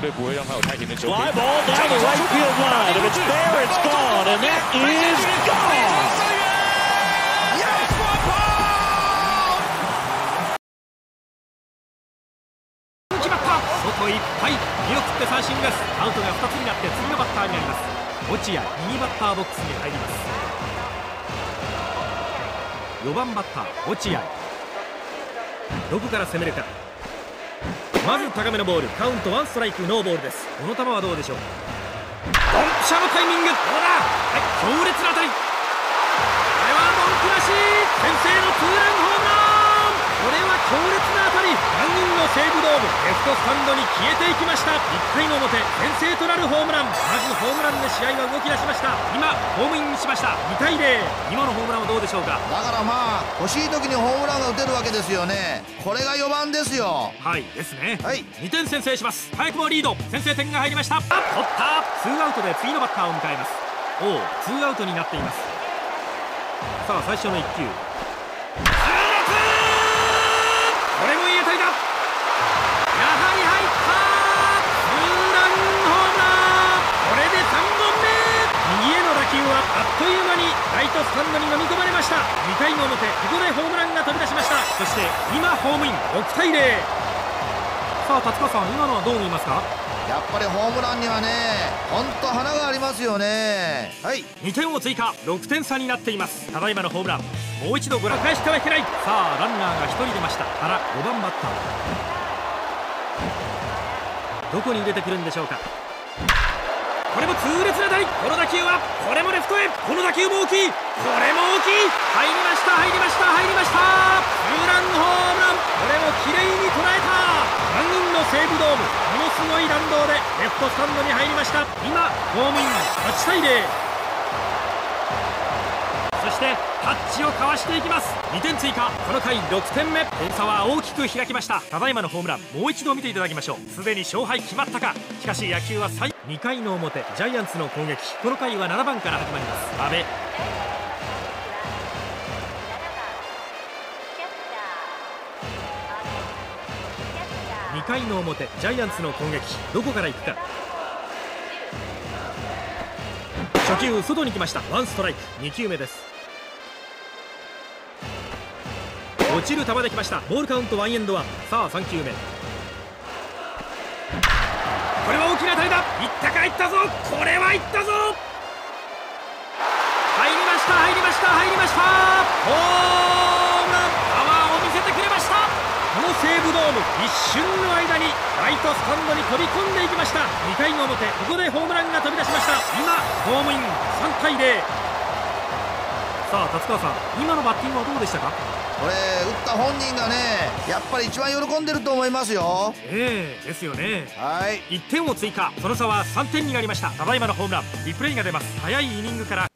绝对不会让他有太平的球 Fly 打。ball down the right field line. If it's there, it's gone, and that is gone. いっぱい見送って三振ですアウトが2つになって次のバッターになります落合右バッターボックスに入ります4番バッター落合どこから攻めるかまず高めのボール。カウントワンストライクノーボールです。この球はどうでしょう？ドンピシャのタイミング。どうだ？の西武ドームレフトスタンドに消えていきました。1回の表先制となるホームラン。まずホームランで試合は動き出しました。今ホームインしました。2対0今のホームランはどうでしょうか？だからまあ欲しい時にホームランが打てるわけですよね。これが4番ですよ。はいですね。はい。2点先制します。早くもリード。先制点が入りました。取った。ツーアウトで次のバッターを迎えます。おおツーアウトになっています。さあ最初の1球にライトスタンドに飲み込まれました。2回の表ここでホームランが飛び出しました。そして今ホームイン6対0さあ達川さん今のはどう見ますか？やっぱりホームランにはねほんと花がありますよね。はい。2点を追加。6点差になっています。ただいまのホームラン。もう一度ご覧返してはいけない。さあランナーが1人出ました。原5番バッター。どこに出てくるんでしょうか？これも痛烈な当たりこの打球はこれもレフトへ。この打球も大きい。これも大きい。入りました入りました入りました。ツーランホームラン。これも綺麗に捉えた。満員の西武ドーム。ものすごい弾道でレフトスタンドに入りました。今ホームイン8対0そしてタッチをかわしていきます。2点追加。この回6点目。点差は大きく開きました。ただいまのホームラン。もう一度見ていただきましょう。すでに勝敗決まったか。しかし野球は最2回の表ジャイアンツの攻撃。この回は7番から始まります。阿部。2回の表ジャイアンツの攻撃。どこから行くか。初球外に来ました。ワンストライク。2球目です。落ちる球できました。ボールカウントワンエンドワン。さあ3球目。きな当たりだ。いったかいったぞ。これはいったぞ。入りました入りました入りました。ホームランパワーを見せてくれました。この西武ドーム一瞬の間にライトスタンドに飛び込んでいきました。2回の表ここでホームランが飛び出しました。今ホームイン3対0さあ達川さん今のバッティングはどうでしたか？これ打った本人がねやっぱり一番喜んでると思いますよ。ええですよね。はい。1点を追加。その差は3点になりました。ただいまのホームラン。リプレイが出ます。早いイニングから